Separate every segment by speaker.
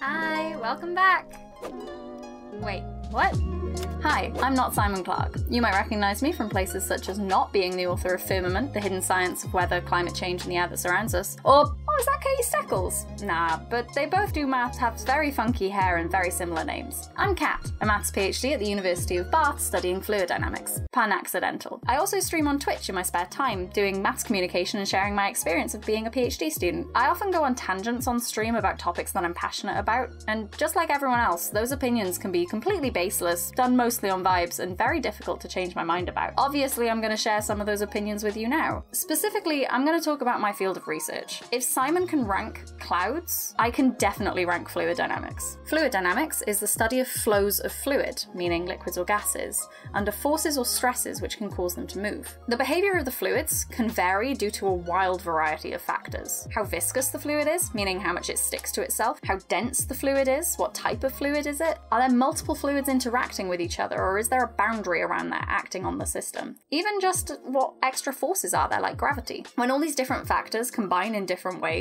Speaker 1: Hi, welcome back. Wait, what? Hi, I'm not Simon Clark. You might recognise me from places such as not being the author of Firmament, the hidden science of weather, climate change, and the air that surrounds us, or oh, is that Katie Steckles? Nah, but they both do maths, have very funky hair, and very similar names. I'm Kat, a maths PhD at the University of Bath studying fluid dynamics. Pun accidental. I also stream on Twitch in my spare time, doing maths communication and sharing my experience of being a PhD student. I often go on tangents on stream about topics that I'm passionate about, and just like everyone else, those opinions can be completely baseless, done mostly on vibes, and very difficult to change my mind about. Obviously, I'm going to share some of those opinions with you now. Specifically, I'm going to talk about my field of research. If Simon can rank clouds, I can definitely rank fluid dynamics. Fluid dynamics is the study of flows of fluid, meaning liquids or gases, under forces or stresses which can cause them to move. The behaviour of the fluids can vary due to a wild variety of factors. How viscous the fluid is, meaning how much it sticks to itself, how dense the fluid is, what type of fluid is it, are there multiple fluids interacting with each other, or is there a boundary around that acting on the system? Even just what extra forces are there, like gravity. When all these different factors combine in different ways,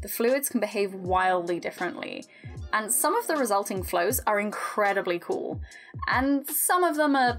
Speaker 1: the fluids can behave wildly differently. And some of the resulting flows are incredibly cool, and some of them are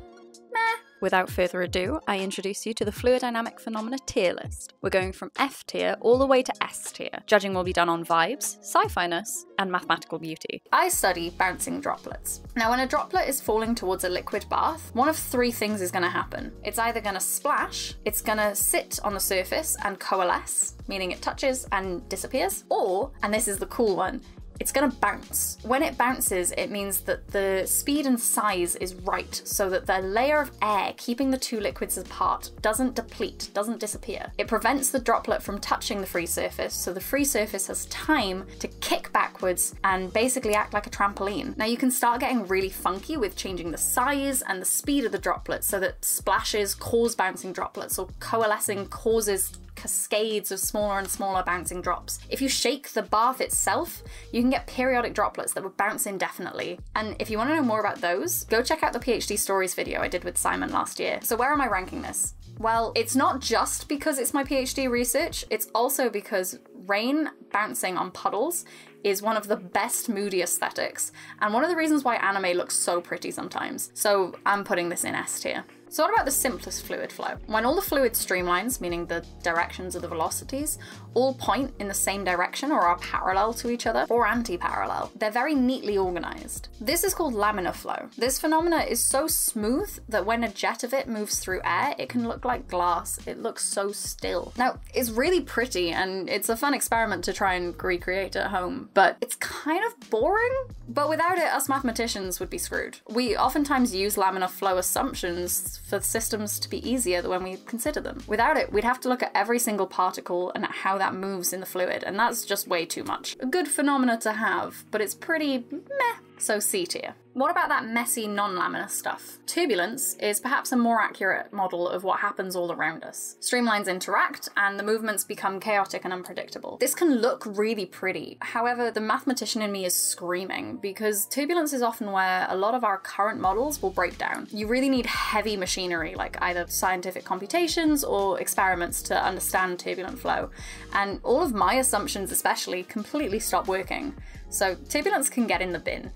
Speaker 1: meh.
Speaker 2: Without further ado, I introduce you to the fluid dynamic phenomena tier list. We're going from F tier all the way to S tier. Judging will be done on vibes, sci-fi-ness, and mathematical beauty.
Speaker 1: I study bouncing droplets. Now, when a droplet is falling towards a liquid bath, one of three things is going to happen. It's either going to splash, it's going to sit on the surface and coalesce, meaning it touches and disappears, or, and this is the cool one, it's going to bounce. When it bounces, it means that the speed and size is right so that the layer of air keeping the two liquids apart doesn't deplete, doesn't disappear. It prevents the droplet from touching the free surface, so the free surface has time to kick backwards and basically act like a trampoline. Now you can start getting really funky with changing the size and the speed of the droplets so that splashes cause bouncing droplets or coalescing causes cascades of smaller and smaller bouncing drops. If you shake the bath itself, you can get periodic droplets that would bounce indefinitely. And if you want to know more about those, go check out the PhD stories video I did with Simon last year. So where am I ranking this? Well, it's not just because it's my PhD research, it's also because rain bouncing on puddles is one of the best moody aesthetics, and one of the reasons why anime looks so pretty sometimes. So I'm putting this in S tier. So what about the simplest fluid flow? When all the fluid streamlines, meaning the directions of the velocities, all point in the same direction or are parallel to each other or anti-parallel. They're very neatly organized. This is called laminar flow. This phenomena is so smooth that when a jet of it moves through air, it can look like glass. It looks so still. Now, it's really pretty and it's a fun experiment to try and recreate at home, but it's kind of boring. But without it, us mathematicians would be screwed. We oftentimes use laminar flow assumptions for systems to be easier when we consider them. Without it, we'd have to look at every single particle and how that moves in the fluid, and that's just way too much. A good phenomena to have, but it's pretty meh, so C tier. What about that messy non-laminar stuff? Turbulence is perhaps a more accurate model of what happens all around us. Streamlines interact and the movements become chaotic and unpredictable. This can look really pretty. However, the mathematician in me is screaming because turbulence is often where a lot of our current models will break down. You really need heavy machinery like either scientific computations or experiments to understand turbulent flow. And all of my assumptions especially completely stop working. So turbulence can get in the bin.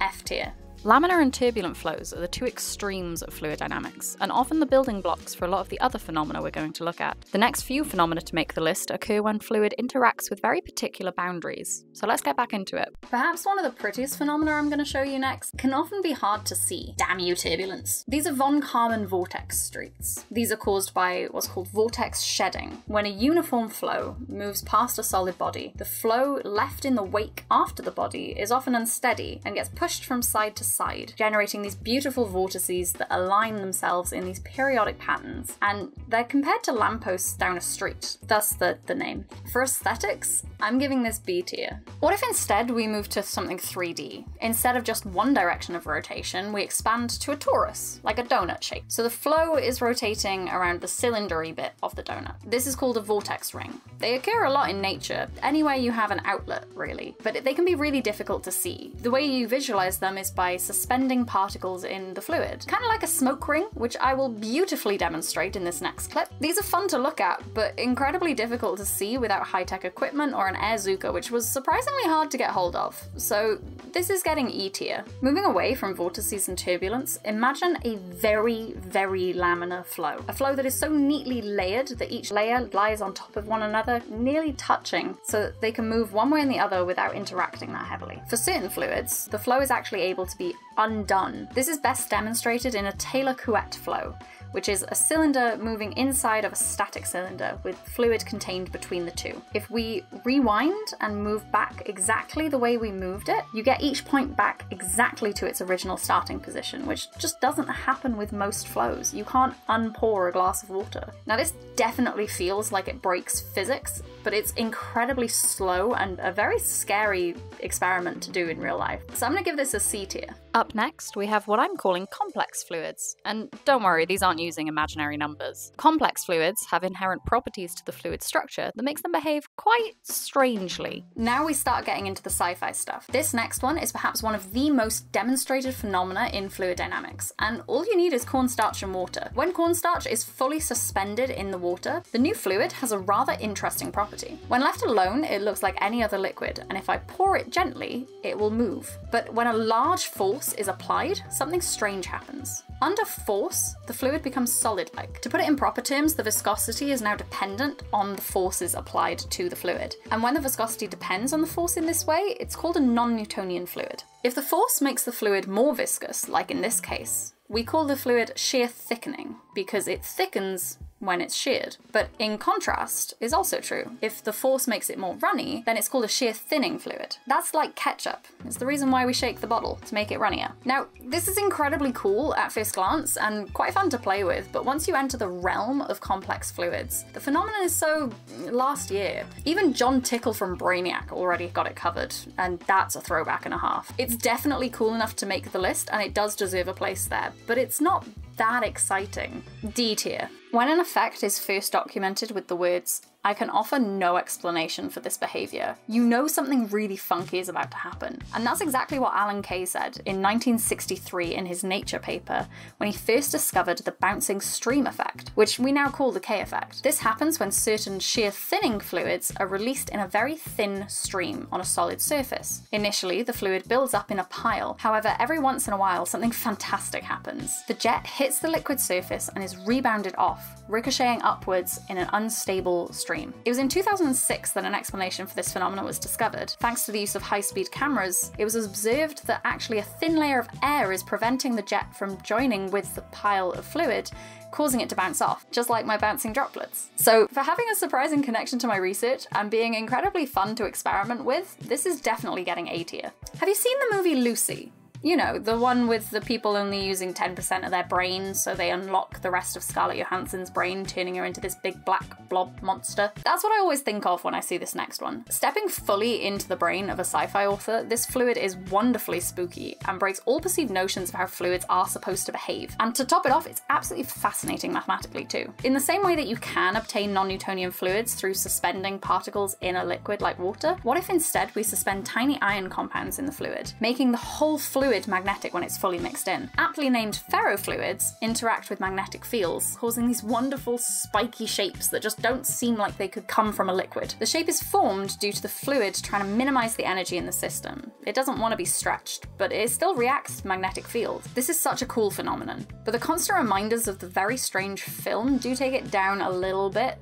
Speaker 1: F tier.
Speaker 2: Laminar and turbulent flows are the two extremes of fluid dynamics, and often the building blocks for a lot of the other phenomena we're going to look at. The next few phenomena to make the list occur when fluid interacts with very particular boundaries. So let's get back into it.
Speaker 1: Perhaps one of the prettiest phenomena I'm going to show you next can often be hard to see. Damn you, turbulence. These are von Karman vortex streets. These are caused by what's called vortex shedding. When a uniform flow moves past a solid body, the flow left in the wake after the body is often unsteady and gets pushed from side to side, generating these beautiful vortices that align themselves in these periodic patterns. And they're compared to lampposts down a street, thus the, the name. For aesthetics, I'm giving this B tier. What if instead we move to something 3D? Instead of just one direction of rotation, we expand to a torus, like a donut shape. So the flow is rotating around the cylindery bit of the donut. This is called a vortex ring. They occur a lot in nature, anywhere you have an outlet, really, but they can be really difficult to see. The way you visualize them is by suspending particles in the fluid, kind of like a smoke ring, which I will beautifully demonstrate in this next clip. These are fun to look at, but incredibly difficult to see without high-tech equipment or an Airzooka, which was surprisingly hard to get hold of. So this is getting E tier. Moving away from vortices and turbulence, imagine a very, very laminar flow. A flow that is so neatly layered that each layer lies on top of one another, nearly touching, so that they can move one way and the other without interacting that heavily. For certain fluids, the flow is actually able to be undone. This is best demonstrated in a Taylor-Couette flow, which is a cylinder moving inside of a static cylinder with fluid contained between the two. If we rewind and move back exactly the way we moved it, you get each point back exactly to its original starting position, which just doesn't happen with most flows. You can't unpour a glass of water. Now this definitely feels like it breaks physics, but it's incredibly slow and a very scary experiment to do in real life. So I'm gonna give this a C tier.
Speaker 2: Up next, we have what I'm calling complex fluids. And don't worry, these aren't using imaginary numbers. Complex fluids have inherent properties to the fluid structure that makes them behave quite strangely.
Speaker 1: Now we start getting into the sci fi stuff. This next one is perhaps one of the most demonstrated phenomena in fluid dynamics, and all you need is cornstarch and water. When cornstarch is fully suspended in the water, the new fluid has a rather interesting property. When left alone, it looks like any other liquid, and if I pour it gently, it will move. But when a large force force is applied, something strange happens. Under force, the fluid becomes solid-like. To put it in proper terms, the viscosity is now dependent on the forces applied to the fluid. And when the viscosity depends on the force in this way, it's called a non-Newtonian fluid. If the force makes the fluid more viscous, like in this case, we call the fluid shear thickening because it thickens when it's sheared. But in contrast is also true. If the force makes it more runny, then it's called a shear thinning fluid. That's like ketchup. It's the reason why we shake the bottle, to make it runnier. Now, this is incredibly cool at first glance and quite fun to play with, but once you enter the realm of complex fluids, the phenomenon is so last year. Even Jon Tickle from Brainiac already got it covered, and that's a throwback and a half. It's definitely cool enough to make the list, and it does deserve a place there, but it's not that exciting. D tier. When an effect is first documented with the words I can offer no explanation for this behaviour. You know something really funky is about to happen. And that's exactly what Alan Kaye said in 1963 in his Nature paper when he first discovered the bouncing stream effect, which we now call the Kaye effect. This happens when certain shear thinning fluids are released in a very thin stream on a solid surface. Initially, the fluid builds up in a pile. However, every once in a while, something fantastic happens. The jet hits the liquid surface and is rebounded off, ricocheting upwards in an unstable stream. It was in 2006 that an explanation for this phenomenon was discovered. Thanks to the use of high-speed cameras, it was observed that actually a thin layer of air is preventing the jet from joining with the pile of fluid, causing it to bounce off, just like my bouncing droplets. So for having a surprising connection to my research and being incredibly fun to experiment with, this is definitely getting A tier. Have you seen the movie Lucy? You know, the one with the people only using 10% of their brain, so they unlock the rest of Scarlett Johansson's brain, turning her into this big black blob monster. That's what I always think of when I see this next one. Stepping fully into the brain of a sci fi author, this fluid is wonderfully spooky and breaks all perceived notions of how fluids are supposed to behave. And to top it off, it's absolutely fascinating mathematically too. In the same way that you can obtain non Newtonian fluids through suspending particles in a liquid like water, what if instead we suspend tiny iron compounds in the fluid, making the whole fluid fluid magnetic when it's fully mixed in. Aptly named ferrofluids interact with magnetic fields, causing these wonderful spiky shapes that just don't seem like they could come from a liquid. The shape is formed due to the fluid trying to minimize the energy in the system. It doesn't want to be stretched, but it still reacts to magnetic fields. This is such a cool phenomenon. But the constant reminders of the very strange film do take it down a little bit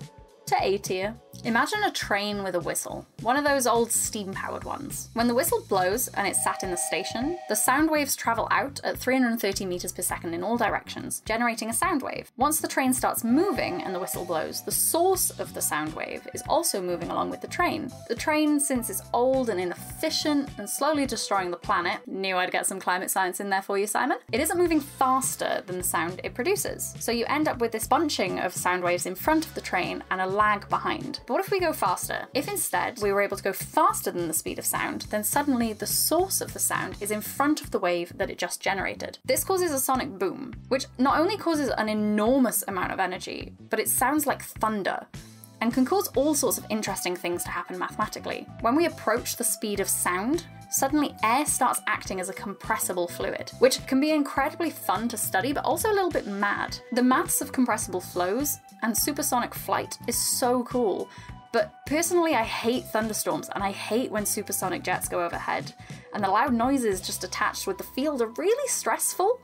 Speaker 1: to A tier. Imagine a train with a whistle, one of those old steam powered ones. When the whistle blows and it's sat in the station, the sound waves travel out at 330 meters per second in all directions, generating a sound wave. Once the train starts moving and the whistle blows, the source of the sound wave is also moving along with the train. The train, since it's old and inefficient and slowly destroying the planet, knew I'd get some climate science in there for you, Simon, it isn't moving faster than the sound it produces. So you end up with this bunching of sound waves in front of the train and a lag behind. But what if we go faster? If instead we were able to go faster than the speed of sound, then suddenly the source of the sound is in front of the wave that it just generated. This causes a sonic boom, which not only causes an enormous amount of energy, but it sounds like thunder. And can cause all sorts of interesting things to happen mathematically. When we approach the speed of sound, suddenly air starts acting as a compressible fluid, which can be incredibly fun to study but also a little bit mad. The maths of compressible flows and supersonic flight is so cool, but personally I hate thunderstorms and I hate when supersonic jets go overhead, and the loud noises just attached with the field are really stressful.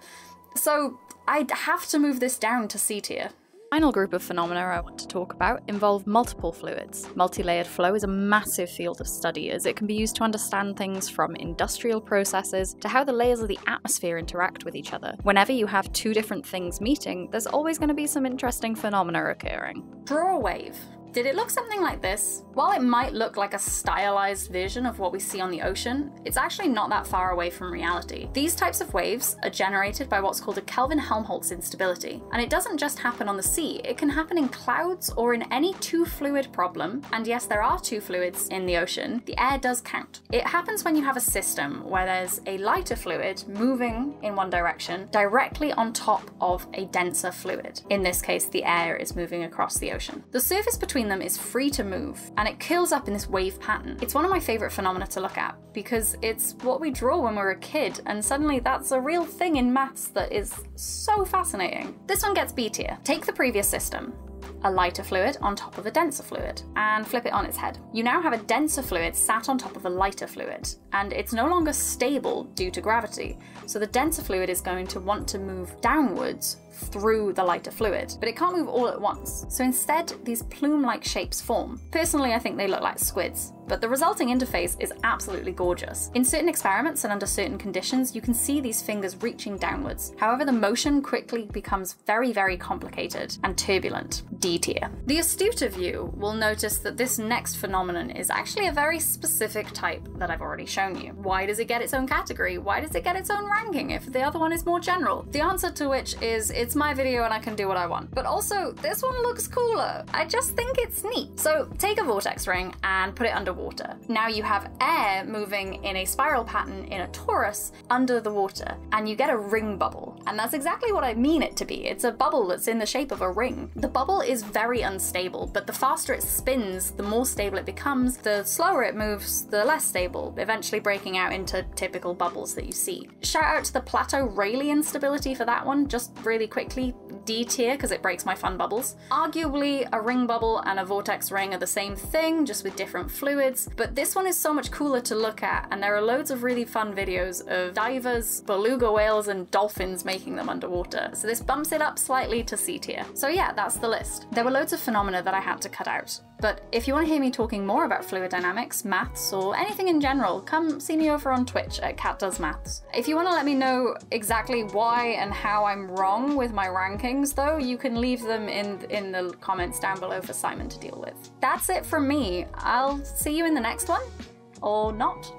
Speaker 1: So I'd have to move this down to C tier
Speaker 2: final group of phenomena I want to talk about involve multiple fluids. Multi-layered flow is a massive field of study as it can be used to understand things from industrial processes to how the layers of the atmosphere interact with each other. Whenever you have two different things meeting, there's always going to be some interesting phenomena occurring.
Speaker 1: Draw a wave. Did it look something like this? While it might look like a stylized version of what we see on the ocean, it's actually not that far away from reality. These types of waves are generated by what's called a Kelvin-Helmholtz instability, and it doesn't just happen on the sea, it can happen in clouds or in any two-fluid problem, and yes, there are two fluids in the ocean, the air does count. It happens when you have a system where there's a lighter fluid moving in one direction directly on top of a denser fluid. In this case, the air is moving across the ocean. The surface between between them is free to move, and it curls up in this wave pattern. It's one of my favourite phenomena to look at, because it's what we draw when we're a kid, and suddenly that's a real thing in maths that is so fascinating. This one gets B tier. Take the previous system, a lighter fluid on top of a denser fluid and flip it on its head. You now have a denser fluid sat on top of a lighter fluid, and it's no longer stable due to gravity. So the denser fluid is going to want to move downwards through the lighter fluid, but it can't move all at once. So instead, these plume-like shapes form. Personally, I think they look like squids, but the resulting interface is absolutely gorgeous. In certain experiments and under certain conditions, you can see these fingers reaching downwards. However, the motion quickly becomes very, very complicated and turbulent. D tier. The astute of you will notice that this next phenomenon is actually a very specific type that I've already shown you. Why does it get its own category? Why does it get its own ranking if the other one is more general? The answer to which is it's my video and I can do what I want. But also, this one looks cooler. I just think it's neat. So take a vortex ring and put it underwater. Now you have air moving in a spiral pattern in a torus under the water, and you get a ring bubble. And that's exactly what I mean it to be. It's a bubble that's in the shape of a ring. The bubble is very unstable, but the faster it spins, the more stable it becomes. The slower it moves, the less stable, eventually breaking out into typical bubbles that you see. Shout out to the Plateau Rayleigh instability for that one, just really quickly D tier because it breaks my fun bubbles. Arguably, a ring bubble and a vortex ring are the same thing, just with different fluids, but this one is so much cooler to look at, and there are loads of really fun videos of divers, beluga whales, and dolphins making them underwater. So this bumps it up slightly to C tier. So yeah, that's the list. There were loads of phenomena that I had to cut out. But if you want to hear me talking more about fluid dynamics, maths, or anything in general, come see me over on Twitch at KatDoesMaths. If you want to let me know exactly why and how I'm wrong with my rankings, though, you can leave them in, in the comments down below for Simon to deal with. That's it from me. I'll see you in the next one, or not.